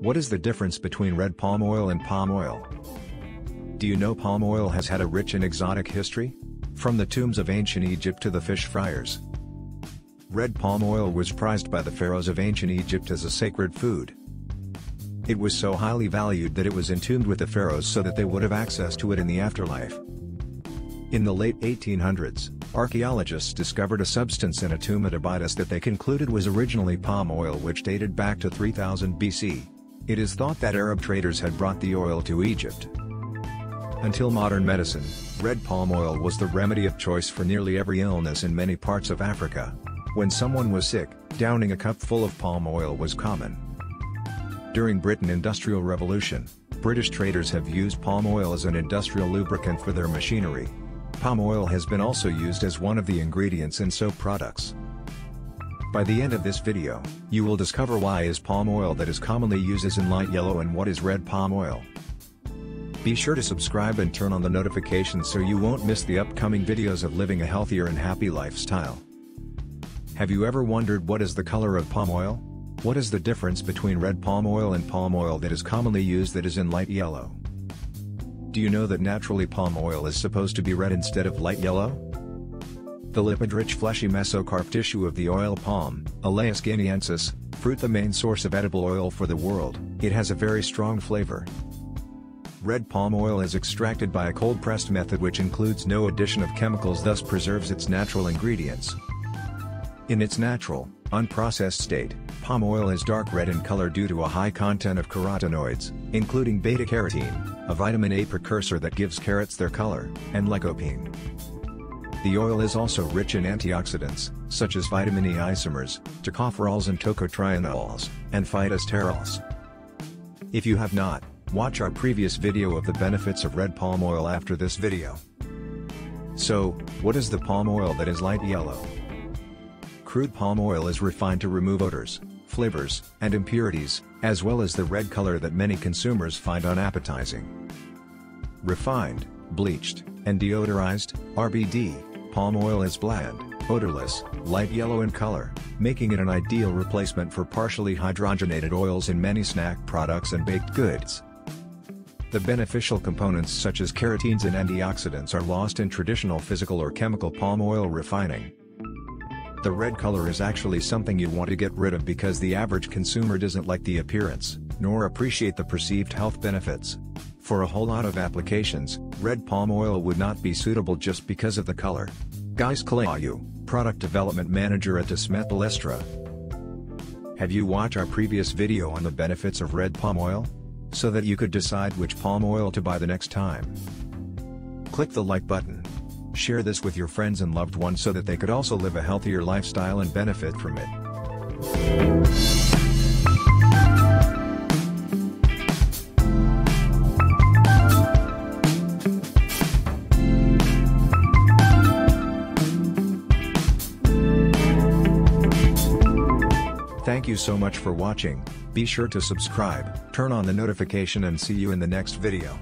What is the difference between red palm oil and palm oil? Do you know palm oil has had a rich and exotic history? From the tombs of ancient Egypt to the fish fryers. Red palm oil was prized by the pharaohs of ancient Egypt as a sacred food. It was so highly valued that it was entombed with the pharaohs so that they would have access to it in the afterlife. In the late 1800s, archaeologists discovered a substance in a tomb at Abydos that they concluded was originally palm oil which dated back to 3000 BC. It is thought that Arab traders had brought the oil to Egypt. Until modern medicine, red palm oil was the remedy of choice for nearly every illness in many parts of Africa. When someone was sick, downing a cup full of palm oil was common. During Britain Industrial Revolution, British traders have used palm oil as an industrial lubricant for their machinery. Palm oil has been also used as one of the ingredients in soap products. By the end of this video, you will discover why is palm oil that is commonly used as in light yellow and what is red palm oil. Be sure to subscribe and turn on the notifications so you won't miss the upcoming videos of living a healthier and happy lifestyle. Have you ever wondered what is the color of palm oil? What is the difference between red palm oil and palm oil that is commonly used that is in light yellow? Do you know that naturally palm oil is supposed to be red instead of light yellow? The lipid-rich fleshy mesocarp tissue of the oil palm, Elaeis guineensis, fruit the main source of edible oil for the world, it has a very strong flavor. Red palm oil is extracted by a cold-pressed method which includes no addition of chemicals thus preserves its natural ingredients. In its natural, unprocessed state, palm oil is dark red in color due to a high content of carotenoids, including beta-carotene, a vitamin A precursor that gives carrots their color, and lycopene. The oil is also rich in antioxidants, such as vitamin E isomers, tocopherols and tocotrienols, and phytosterols. If you have not, watch our previous video of the benefits of red palm oil after this video. So, what is the palm oil that is light yellow? Crude palm oil is refined to remove odors, flavors, and impurities, as well as the red color that many consumers find unappetizing. Refined, bleached, and deodorized, RBD, palm oil is bland, odorless, light yellow in color, making it an ideal replacement for partially hydrogenated oils in many snack products and baked goods. The beneficial components such as carotenes and antioxidants are lost in traditional physical or chemical palm oil refining. The red color is actually something you want to get rid of because the average consumer doesn't like the appearance, nor appreciate the perceived health benefits. For a whole lot of applications, red palm oil would not be suitable just because of the color. Gijs Calliauw, Product Development Manager at Desmet Ballestra. Have you watched our previous video on the benefits of red palm oil? So that you could decide which palm oil to buy the next time. Click the like button. Share this with your friends and loved ones so that they could also live a healthier lifestyle and benefit from it. You so much for watching, be sure to subscribe, turn on the notification and see you in the next video.